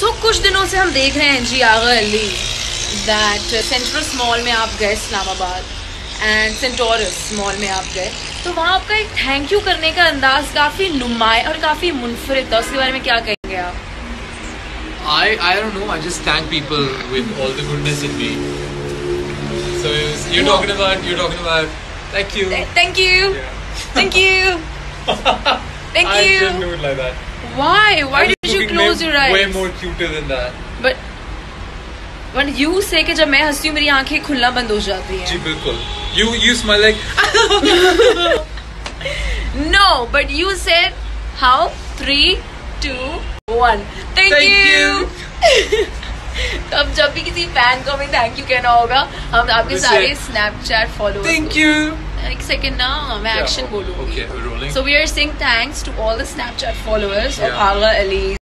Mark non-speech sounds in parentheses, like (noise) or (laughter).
सो कुछ दिनों से हम देख रहे हैं जी Aga Ali that central mall में आप गए इस्लामाबाद एंड सेंटोरस मॉल में आप गए तो वहाँ आपका एक थैंक यू करने का अंदाज काफ़ी नुमाय और काफ़ी मुनफरद था उसके बारे में क्या कहेंगे आप I I don't know. I just thank people with all the goodness in me. So was, you're No. talking about you're talking about thank you. Thank you Yeah. Thank you thank I didn't do it like that. Why? Why I was did you looking close way, your eyes? Way more cuter than that. But when you say कि जब मैं हंसती हूँ मेरी आंखें खुलना बंद हो जाती जी हैं. बिल्कुल. You you smile like (laughs) No, but you said how? Three, two, one. Thank, Thank you. तो भी किसी फ़ैन को हमें थैंक यू कहना होगा हम आपके. सारे स्नैपचैट फॉलो thank you. एक सेकंड ना मैं एक्शन बोलूँगी Okay, we're rolling. So we are saying thanks to all the Snapchat followers